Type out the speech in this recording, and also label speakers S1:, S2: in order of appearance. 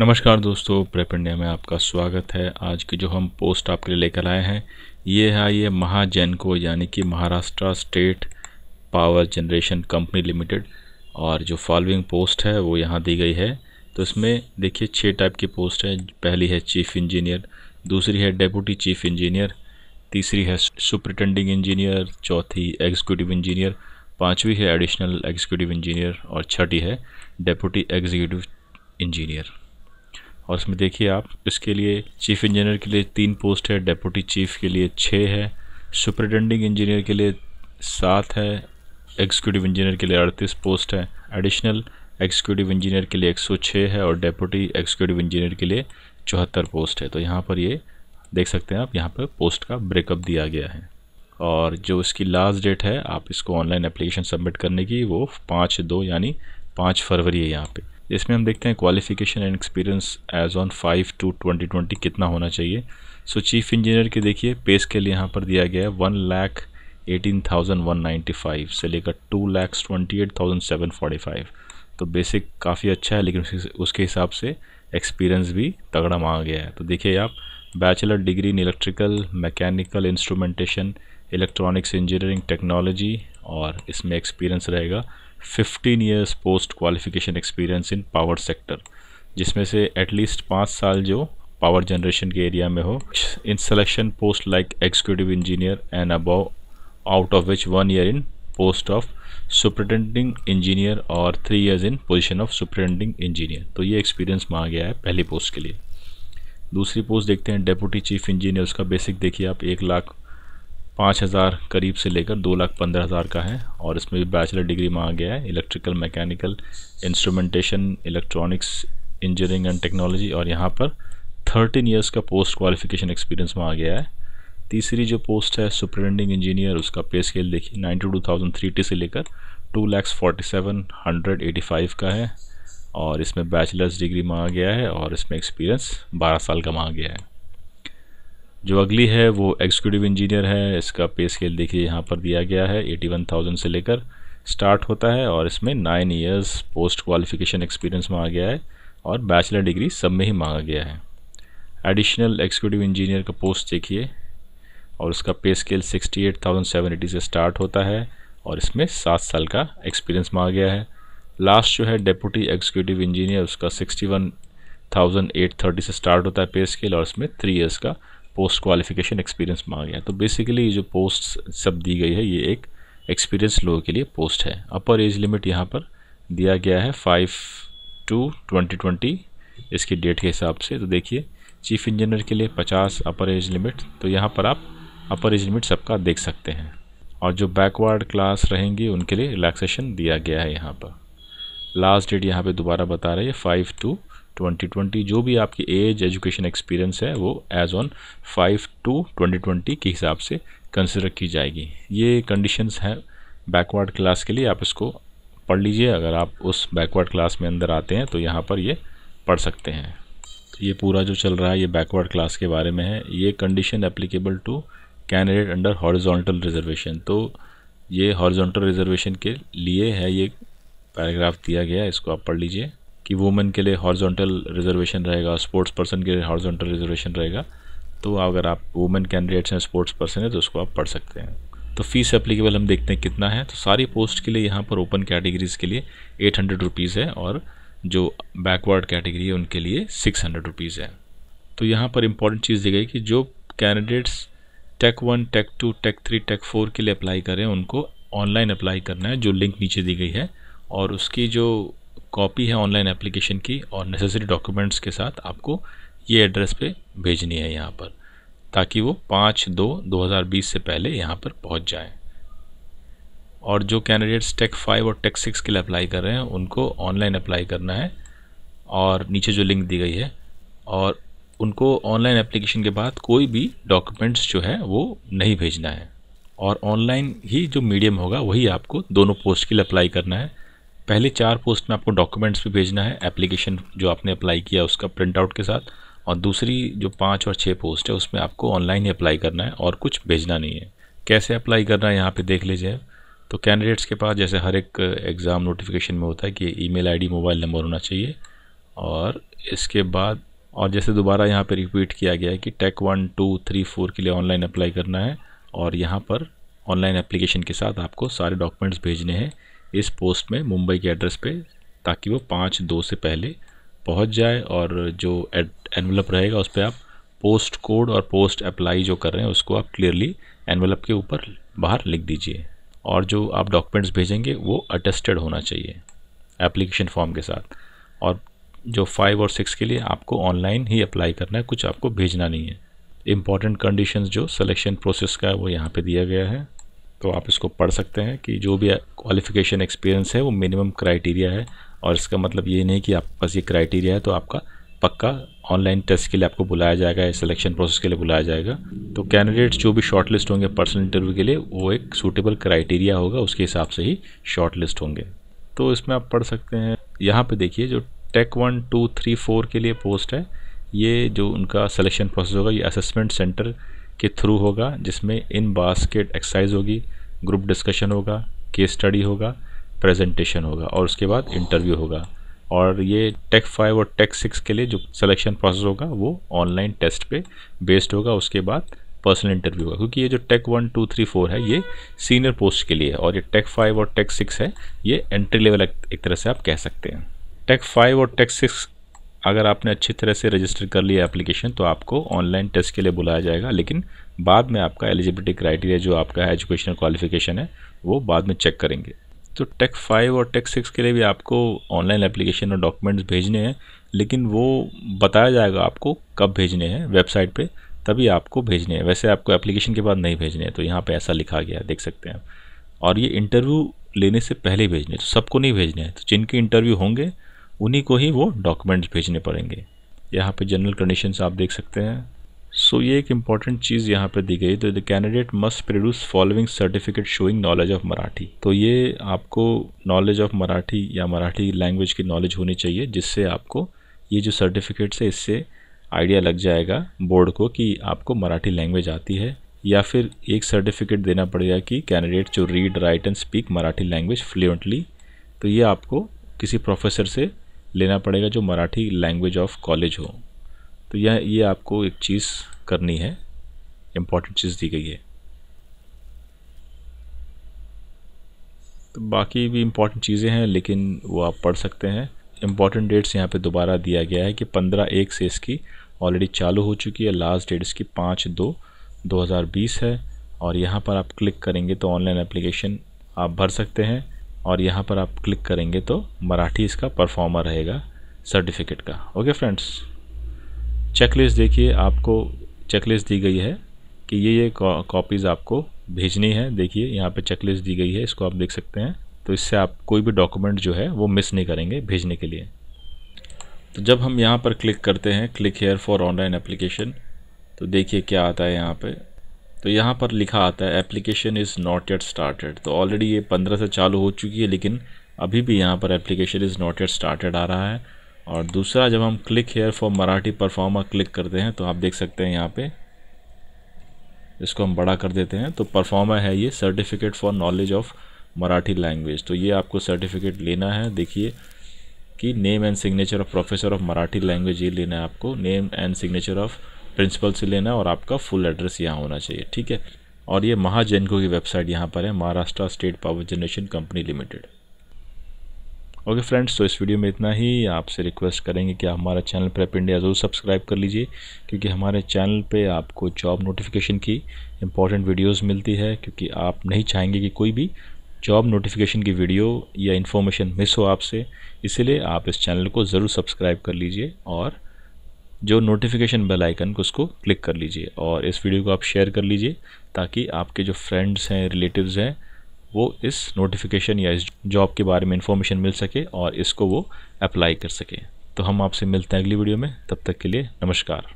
S1: नमस्कार दोस्तों, prep India में आपका स्वागत है। आज की जो हम पोस्ट आपके लिए लेकर आए हैं, ये है ये महाजैनको, यानी कि Maharashtra state power generation company limited. और जो फॉलोइंग पोस्ट है, वो यहाँ दी गई है। तो इसमें देखिए छः टाइप की पोस्ट है। पहली है चीफ इंजीनियर, दूसरी है डेप्यूटी चीफ इंजीनियर, तीसरी है सुप्रिटेंडिंग इंजीनियर, चौथी एग्जीक्यूटिव इंजीनियर, पांचवी है एडिशनल एग्जीक्यूटिव इंजीनियर, और छठी है डेप्यूटी एग्जीक्यूटिव इंजीनियर। और इसमें देखिए आप, इसके लिए चीफ इंजीनियर के लिए तीन पोस्ट है डेप्यूटी चीफ के लिए छः है सुपरिटेंडिंग इंजीनियर के लिए सात है एग्जीक्यूटिव इंजीनियर के लिए अड़तीस पोस्ट है एडिशनल एग्जीक्यूटिव इंजीनियर के लिए 106 है और डेप्यूटी एग्जीक्यूटिव इंजीनियर के लिए चौहत्तर पोस्ट है। तो यहाँ पर ये देख सकते हैं आप, यहाँ पर पोस्ट का ब्रेकअप दिया गया है। और जो इसकी लास्ट डेट है, आप इसको ऑनलाइन एप्लीकेशन सबमिट करने की वो पाँच दो यानी पाँच फरवरी है यहाँ पे। इसमें हम देखते हैं qualification and experience as on five two twenty twenty कितना होना चाहिए। सो चीफ इंजीनियर के देखिए पेस के लिए यहाँ पर दिया गया है one lakh eighteen thousand one ninety five से लेकर two lakhs twenty eight thousand seven forty five तो बेसिक काफ़ी अच्छा है, लेकिन उसके हिसाब से एक्सपीरियंस भी तगड़ा मांगा गया है। तो देखिए आप bachelor degree in electrical mechanical instrumentation electronics engineering technology और इसमें एक्सपीरियंस रहेगा। 15 years post qualification experience in power sector जिसमें से एटलीस्ट पाँच साल जो पावर जनरेशन के एरिया में हो in selection post like executive engineer and above out of which one year in post of superintending engineer और three years in position of superintending engineer तो ये एक्सपीरियंस मांगा गया है पहली पोस्ट के लिए। दूसरी पोस्ट देखते हैं डेप्यूटी चीफ इंजीनियर उसका बेसिक देखिए आप, एक लाख पाँच हज़ार करीब से लेकर दो लाख पंद्रह हज़ार का है और इसमें भी बैचलर डिग्री मांगा गया है electrical mechanical instrumentation electronics engineering and technology और यहाँ पर थर्टीन ईयर्स का पोस्ट क्वालिफिकेशन एक्सपीरियंस मांगा गया है। तीसरी जो पोस्ट है सुपरिटेंडिंग इंजीनियर उसका पे स्केल देखिए ninety two thousand thirty से लेकर two lakhs forty seven hundred eighty five का है और इसमें बैचलर्स डिग्री मांगा गया है और इसमें एक्सपीरियंस बारह साल का मांगा गया है। जो अगली है, वो एग्जीक्यूटिव इंजीनियर है। इसका पे स्केल देखिए, यहाँ पर दिया गया है एटी वन थाउज़ेंड से लेकर स्टार्ट होता है और इसमें nine years post qualification experience मांगा गया है और बैचलर डिग्री सब में ही मांगा गया है। एडिशनल एग्जीक्यूटिव इंजीनियर का पोस्ट देखिए और उसका pay scale sixty eight thousand seven eighty से स्टार्ट होता है और इसमें सात साल का एक्सपीरियंस मांगा गया है। लास्ट जो है डेप्यूटी एग्जीक्यूटिव इंजीनियर उसका sixty one thousand eight thirty से स्टार्ट होता है पे स्केल और इसमें थ्री ईयर्स का पोस्ट क्वालिफिकेशन एक्सपीरियंस मांगा गया तो बेसिकली ये जो पोस्ट सब दी गई है, ये एक एक्सपीरियंस लोगों के लिए पोस्ट है। अपर एज लिमिट यहाँ पर दिया गया है फाइव टू ट्वेंटी ट्वेंटी इसकी डेट के हिसाब से। तो देखिए चीफ इंजीनियर के लिए पचास अपर एज लिमिट तो यहाँ पर आप अपर एज लिमिट सबका देख सकते हैं। और जो बैकवर्ड क्लास रहेंगी, उनके लिए रिलैक्सेशन दिया गया है यहाँ पर। लास्ट डेट यहाँ पे दोबारा बता रहे हैं फाइव टू ट्वेंटी ट्वेंटी जो भी आपकी एज एजुकेशन एक्सपीरियंस है, वो as on five two twenty twenty के हिसाब से कंसिडर की जाएगी। ये कंडीशंस हैं बैकवर्ड क्लास के लिए, आप इसको पढ़ लीजिए। अगर आप उस बैकवर्ड क्लास में अंदर आते हैं तो यहाँ पर ये पढ़ सकते हैं। ये पूरा जो चल रहा है, ये बैकवर्ड क्लास के बारे में है। ये condition applicable to candidate under horizontal reservation तो ये हॉरिजॉन्टल रिजर्वेशन के लिए है, ये पैराग्राफ दिया गया इसको आप पढ़ लीजिए। कि वुमेन के लिए हॉरिजॉन्टल रिजर्वेशन रहेगा स्पोर्ट्स पर्सन के लिए हॉर्जोंटल रिजर्वेशन रहेगा तो अगर आप वुमेन कैंडिडेट्स हैं स्पोर्ट्स पर्सन है तो उसको आप पढ़ सकते हैं। तो फ़ीस एप्लीकेबल हम देखते हैं कितना है। तो सारी पोस्ट के लिए यहाँ पर ओपन कैटेगरीज के लिए एट हंड्रेड रुपीज़ है और जो बैकवर्ड कैटेगरी है, उनके लिए सिक्स हंड्रेड रुपीज़ है। तो यहाँ पर इंपॉर्टेंट चीज़ दी गई कि जो candidates tech one tech two tech three tech four के लिए अप्लाई करें उनको ऑनलाइन अप्लाई करना है, जो लिंक नीचे दी गई है, और उसकी जो कॉपी है ऑनलाइन एप्लीकेशन की और नेसेसरी डॉक्यूमेंट्स के साथ आपको ये एड्रेस पे भेजनी है यहाँ पर, ताकि वो पाँच दो दो हज़ार बीस से पहले यहाँ पर पहुँच जाए। और जो कैंडिडेट्स टेक फाइव और टेक सिक्स के लिए अप्लाई कर रहे हैं, उनको ऑनलाइन अप्लाई करना है और नीचे जो लिंक दी गई है, और उनको ऑनलाइन एप्लीकेशन के बाद कोई भी डॉक्यूमेंट्स जो है वो नहीं भेजना है। और ऑनलाइन ही जो मीडियम होगा, वही आपको दोनों पोस्ट के लिए अप्लाई करना है। पहले चार पोस्ट में आपको डॉक्यूमेंट्स भी भेजना है एप्लीकेशन जो आपने अप्लाई किया उसका प्रिंट आउट के साथ, और दूसरी जो पाँच और छः पोस्ट है, उसमें आपको ऑनलाइन ही अप्लाई करना है और कुछ भेजना नहीं है। कैसे अप्लाई करना है, यहाँ पे देख लीजिए। तो कैंडिडेट्स के पास, जैसे हर एक एग्ज़ाम नोटिफिकेशन में होता है कि ईमेल आईडी मोबाइल नंबर होना चाहिए, और इसके बाद, और जैसे दोबारा यहाँ पर रिपीट किया गया है कि tech one two three four के लिए ऑनलाइन अप्लाई करना है, और यहाँ पर ऑनलाइन एप्लीकेशन के साथ आपको सारे डॉक्यूमेंट्स भेजने हैं। इस पोस्ट में, मुंबई के एड्रेस पे, ताकि वो पाँच दो से पहले पहुँच जाए और जो एनवलप रहेगा उस पर आप पोस्ट कोड और पोस्ट अप्लाई जो कर रहे हैं, उसको आप क्लियरली एनवलप के ऊपर बाहर लिख दीजिए। और जो आप डॉक्यूमेंट्स भेजेंगे, वो अटेस्टेड होना चाहिए एप्लीकेशन फॉर्म के साथ। और जो फाइव और सिक्स के लिए आपको ऑनलाइन ही अप्लाई करना है, कुछ आपको भेजना नहीं है। इंपॉर्टेंट कंडीशंस जो सिलेक्शन प्रोसेस का है, वो यहाँ पे दिया गया है। तो आप इसको पढ़ सकते हैं कि जो भी क्वालिफिकेशन एक्सपीरियंस है, वो मिनिमम क्राइटेरिया है। और इसका मतलब ये नहीं कि आपके पास ये क्राइटेरिया है तो आपका पक्का ऑनलाइन टेस्ट के लिए आपको बुलाया जाएगा, या सिलेक्शन प्रोसेस के लिए बुलाया जाएगा। तो कैंडिडेट्स जो भी शॉर्ट लिस्ट होंगे पर्सनल इंटरव्यू के लिए, वो एक सूटेबल क्राइटेरिया होगा, उसके हिसाब से ही शॉर्ट लिस्ट होंगे। तो इसमें आप पढ़ सकते हैं। यहाँ पे देखिए, जो tech one two three four के लिए पोस्ट है, ये जो उनका सिलेक्शन प्रोसेस होगा, ये असेसमेंट सेंटर के थ्रू होगा, जिसमें इन बास्केट एक्सरसाइज होगी ग्रुप डिस्कशन होगा केस स्टडी होगा प्रेजेंटेशन होगा और उसके बाद इंटरव्यू होगा। और ये टेक फाइव और टेक सिक्स के लिए जो सिलेक्शन प्रोसेस होगा, वो ऑनलाइन टेस्ट पे बेस्ड होगा, उसके बाद पर्सनल इंटरव्यू होगा। क्योंकि ये जो tech one two three four है, ये सीनियर पोस्ट के लिए है और ये टेक फाइव और टेक सिक्स है, ये एंट्री लेवल एक तरह से आप कह सकते हैं। टेक फाइव और टेक सिक्स अगर आपने अच्छी तरह से रजिस्टर कर लिया एप्लीकेशन तो आपको ऑनलाइन टेस्ट के लिए बुलाया जाएगा, लेकिन बाद में आपका एलिजिबिलिटी क्राइटेरिया जो आपका एजुकेशनल क्वालिफिकेशन है, वो बाद में चेक करेंगे। तो टेक फाइव और टेक सिक्स के लिए भी आपको ऑनलाइन एप्लीकेशन और डॉक्यूमेंट्स भेजने हैं, लेकिन वो बताया जाएगा आपको कब भेजने हैं वेबसाइट पे, तभी आपको भेजने हैं। वैसे आपको एप्लीकेशन के बाद नहीं भेजने हैं तो यहाँ पे ऐसा लिखा गया देख सकते हैं और ये इंटरव्यू लेने से पहले भेजने तो सबको नहीं भेजने हैं तो जिनके इंटरव्यू होंगे उन्हीं को ही वो डॉक्यूमेंट्स भेजने पड़ेंगे। यहाँ पे जनरल कंडीशंस आप देख सकते हैं। सो so, ये एक इंपॉर्टेंट चीज़ यहाँ पे दी गई। तो the candidate must produce following certificate showing knowledge of Marathi तो ये आपको नॉलेज ऑफ़ मराठी या मराठी लैंग्वेज की नॉलेज होनी चाहिए जिससे आपको ये जो सर्टिफिकेट्स है इससे आइडिया लग जाएगा बोर्ड को कि आपको मराठी लैंग्वेज आती है। या फिर एक सर्टिफिकेट देना पड़ेगा कि कैंडिडेट जो read write and speak Marathi language fluently तो ये आपको किसी प्रोफेसर से लेना पड़ेगा जो मराठी लैंग्वेज ऑफ़ कॉलेज हो। तो यह, ये आपको एक चीज़ करनी है इंपॉर्टेंट चीज़ दी गई है। तो बाकी भी इंपॉर्टेंट चीज़ें हैं, लेकिन वो आप पढ़ सकते हैं। इंपॉर्टेंट डेट्स यहाँ पे दोबारा दिया गया है कि पंद्रह एक से इसकी ऑलरेडी चालू हो चुकी है। लास्ट डेट इसकी पाँच दो दो हज़ार बीस है। और यहाँ पर आप क्लिक करेंगे तो ऑनलाइन एप्लीकेशन आप भर सकते हैं। और यहाँ पर आप क्लिक करेंगे तो मराठी इसका परफॉर्मर रहेगा सर्टिफिकेट का। ओके फ्रेंड्स चेकलिस्ट देखिए, आपको चेकलिस्ट दी गई है कि ये ये कॉपीज़ आपको भेजनी है। देखिए, यहाँ पे चेकलिस्ट दी गई है, इसको आप देख सकते हैं। तो इससे आप कोई भी डॉक्यूमेंट जो है, वो मिस नहीं करेंगे भेजने के लिए। तो जब हम यहाँ पर क्लिक करते हैं click here for online application तो देखिए क्या आता है यहाँ पे। तो यहाँ पर लिखा आता है application is not yet started तो ऑलरेडी ये पंद्रह से चालू हो चुकी है, लेकिन अभी भी यहाँ पर application is not yet started आ रहा है। और दूसरा, जब हम click here for Marathi performer click करते हैं तो आप देख सकते हैं यहाँ पे इसको हम बड़ा कर देते हैं। तो परफॉर्मर है ये certificate for knowledge of Marathi language तो ये आपको सर्टिफिकेट लेना है। देखिए कि name and signature of professor of Marathi language ये लेना है आपको। Name and signature of principal से लेना है और आपका फुल एड्रेस यहाँ होना चाहिए, ठीक है? और ये महाजनको की वेबसाइट यहाँ पर है, Maharashtra state power generation company limited. Okay friends तो इस वीडियो में इतना ही। आपसे रिक्वेस्ट करेंगे कि आप हमारा चैनल प्रेप इंडिया ज़रूर सब्सक्राइब कर लीजिए, क्योंकि हमारे चैनल पे आपको जॉब नोटिफिकेशन की इंपॉर्टेंट वीडियोस मिलती है, क्योंकि आप नहीं चाहेंगे कि कोई भी जॉब नोटिफिकेशन की वीडियो या इन्फॉर्मेशन मिस हो आपसे। इसीलिए आप इस चैनल को ज़रूर सब्सक्राइब कर लीजिए और जो नोटिफिकेशन बेल आइकन को उसको क्लिक कर लीजिए और इस वीडियो को आप शेयर कर लीजिए ताकि आपके जो फ्रेंड्स हैं रिलेटिव्स हैं, वो इस नोटिफिकेशन या इस जॉब के बारे में इन्फॉर्मेशन मिल सके और इसको वो अप्लाई कर सके। तो हम आपसे मिलते हैं अगली वीडियो में। तब तक के लिए नमस्कार।